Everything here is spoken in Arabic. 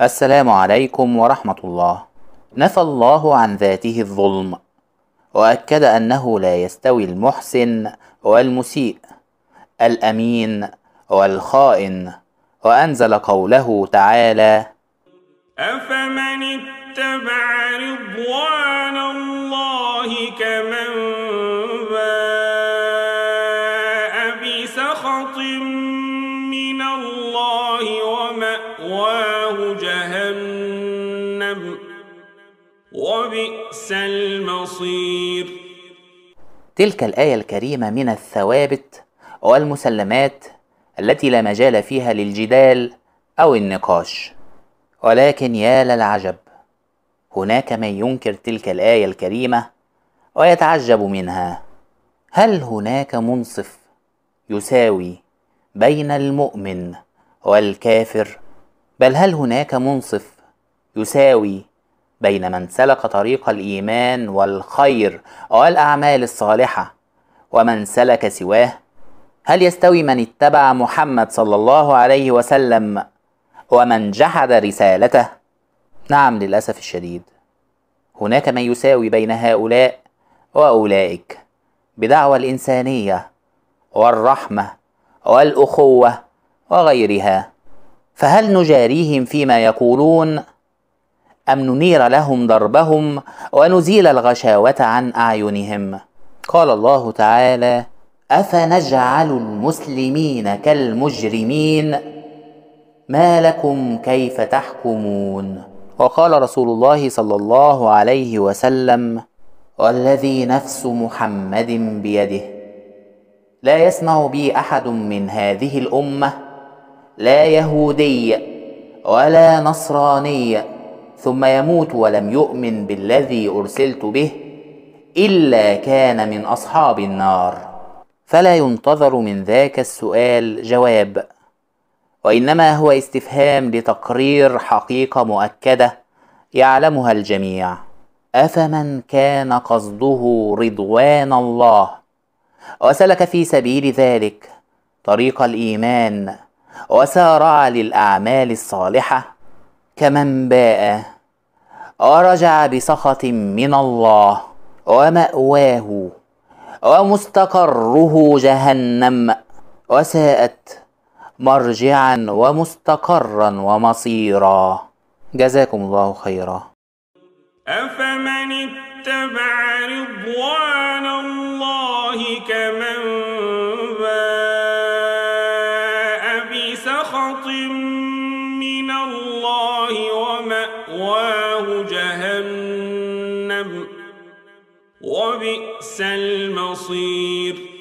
السلام عليكم ورحمة الله. نفى الله عن ذاته الظلم وأكد أنه لا يستوي المحسن والمسيء الأمين والخائن وأنزل قوله تعالى أفمن اتبع رضوان الله كمن باء بسخط ومأواه جهنم وبئس المصير. تلك الآية الكريمة من الثوابت والمسلمات التي لا مجال فيها للجدال أو النقاش. ولكن يا للعجب هناك من ينكر تلك الآية الكريمة ويتعجب منها. هل هناك منصف يساوي بين المؤمن والكافر؟ بل هل هناك منصف يساوي بين من سلك طريق الإيمان والخير والاعمال الصالحة ومن سلك سواه؟ هل يستوي من اتبع محمد صلى الله عليه وسلم ومن جحد رسالته؟ نعم للأسف الشديد. هناك من يساوي بين هؤلاء وأولئك بدعوى الإنسانية والرحمة والأخوة وغيرها. فهل نجاريهم فيما يقولون أم ننير لهم دربهم ونزيل الغشاوة عن أعينهم؟ قال الله تعالى أفنجعل المسلمين كالمجرمين؟ ما لكم كيف تحكمون؟ وقال رسول الله صلى الله عليه وسلم والذي نفس محمد بيده لا يسمع بي أحد من هذه الأمة لا يهودي ولا نصراني ثم يموت ولم يؤمن بالذي أرسلت به إلا كان من أصحاب النار. فلا ينتظر من ذاك السؤال جواب وإنما هو استفهام لتقرير حقيقة مؤكدة يعلمها الجميع. أفمن كان قصده رضوان الله؟ وسلك في سبيل ذلك طريق الإيمان. وسارع للأعمال الصالحة كمن باء. ورجع بسخط من الله ومأواه ومستقره جهنم وساءت مرجعا ومستقرا ومصيرا. جزاكم الله خيرا. أفمن اتبع رضوان الله كمن ومأواه جهنم وبئس المصير.